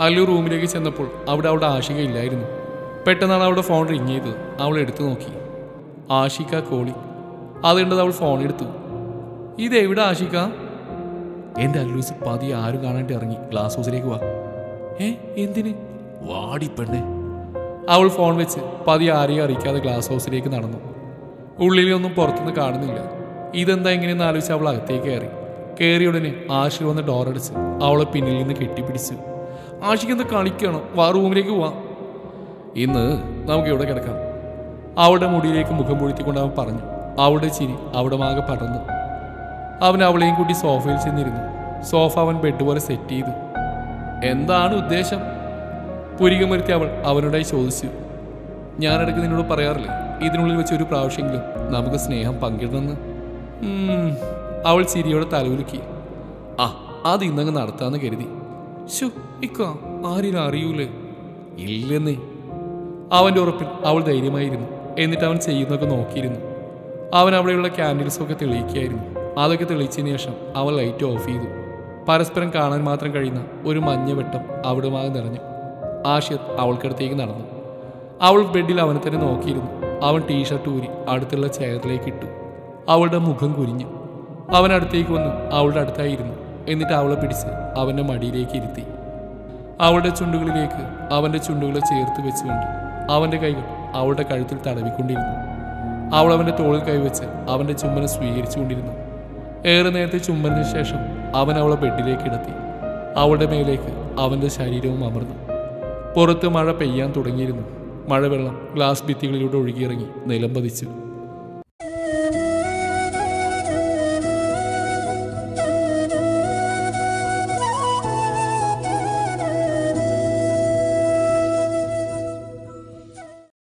അല്ലു റൂമിലേക്ക് ചെന്നപ്പോൾ അവിടെ അവളുടെ ആശിക ഇല്ലായിരുന്നു. പെട്ടെന്നാണ് അവളുടെ ഫോൺ റിങ് ചെയ്തത്. അവൾ എടുത്തു നോക്കി. ആഷിക കോളി അതുകൊണ്ടത് അവൾ ഫോൺ എടുത്തു. ഇത് എവിടെ ആഷിക എന്റെ അല്ലൂസ് പതിയെ ആരും കാണാണ്ട് ഇറങ്ങി. ഗ്ലാസ് ഹൗസിലേക്ക് വാ. ഏ എന്തിന്? വാടി പെണ്ണേ. അവൾ ഫോൺ വെച്ച് പതിയെ ആരെയും അറിയിക്കാതെ ഗ്ലാസ് ഹൗസിലേക്ക് നടന്നു. ഉള്ളിലൊന്നും പുറത്തുനിന്ന് കാണുന്നില്ല. ഇതെന്താ എങ്ങനെയെന്ന് ആലോചിച്ച് അവൾ അകത്തേക്ക് കയറി. കയറിയ ഉടനെ ആഷി വന്ന് ഡോറടിച്ച് അവളെ പിന്നിൽ നിന്ന് കെട്ടിപ്പിടിച്ചു. ആഷിക്ക് എന്താ കളിക്കണം. വാ റൂമിലേക്ക് പോവാം. ഇന്ന് നമുക്ക് ഇവിടെ കിടക്കാം. അവളുടെ മുടിയിലേക്ക് മുഖം പൊഴുത്തിക്കൊണ്ട് അവൻ പറഞ്ഞു. അവളുടെ ചിരി അവിടെ മാകെ പടർന്നു. അവൻ അവളെയും കൂട്ടി സോഫയിൽ ചെന്നിരുന്നു. സോഫ അവൻ ബെഡ് പോലെ സെറ്റ് ചെയ്തു. എന്താണ് ഉദ്ദേശം? പുരികമരുത്തി അവൾ അവനോടായി ചോദിച്ചു. ഞാനിടയ്ക്ക് നിന്നോട് പറയാറില്ല? ഇതിനുള്ളിൽ വെച്ച് ഒരു പ്രാവശ്യമെങ്കിലും നമുക്ക് സ്നേഹം പങ്കിടണമെന്ന്. അവൾ ചിരിയോടെ തലവുലുക്കി ആ അത് ഇന്നങ്ങ് നടത്താമെന്ന് കരുതി. ശു അറിയൂലേ. ഇല്ലെന്നേ. അവന്റെ ഉറപ്പിൽ അവൾ ധൈര്യമായിരുന്നു. എന്നിട്ട് അവൻ ചെയ്യുന്നതൊക്കെ നോക്കിയിരുന്നു. അവൻ അവിടെയുള്ള ക്യാൻഡിൽസൊക്കെ തെളിയിക്കുകയായിരുന്നു അതൊക്കെ തെളിയിച്ചതിന് ശേഷം അവൾ ലൈറ്റ് ഓഫ് ചെയ്തു. പരസ്പരം കാണാൻ മാത്രം കഴിയുന്ന ഒരു മഞ്ഞ വെട്ടം അവിടുമാകെ നിറഞ്ഞു. ആഷിർ അവൾക്കടുത്തേക്ക് നടന്നു. അവൾ ബെഡിൽ അവനെ തന്നെ നോക്കിയിരുന്നു. അവൻ ടീഷർട്ട് ഊരി അടുത്തുള്ള ചെയറിലേക്ക് ഇട്ടു. അവളുടെ മുഖം കുരിഞ്ഞു അവൻ അടുത്തേക്ക് വന്ന് അവളുടെ അടുത്തായിരുന്നു. എന്നിട്ട് അവളെ പിടിച്ച് അവന്റെ മടിയിലേക്ക് ഇരുത്തി. അവളുടെ ചുണ്ടുകളിലേക്ക് അവന്റെ ചുണ്ടുകളെ ചേർത്ത് വെച്ചുകൊണ്ട് അവന്റെ കൈകൾ അവളുടെ കഴുത്തിൽ തടവിക്കൊണ്ടിരുന്നു. അവൾ അവന്റെ തോളിൽ കൈവച്ച് അവന്റെ ചുമ്മനെ സ്വീകരിച്ചുകൊണ്ടിരുന്നു. ഏറെ നേരത്തെ ചുമ്മനു ശേഷം അവൻ അവളെ ബെഡിലേക്ക് ഇടത്തി അവളുടെ മേലേക്ക് അവന്റെ ശരീരവും അമർന്നു. പുറത്ത് മഴ പെയ്യാൻ തുടങ്ങിയിരുന്നു. മഴവെള്ളം ഗ്ലാസ് ഭിത്തികളിലൂടെ ഒഴുകിയിറങ്ങി നിലം പതിച്ചു.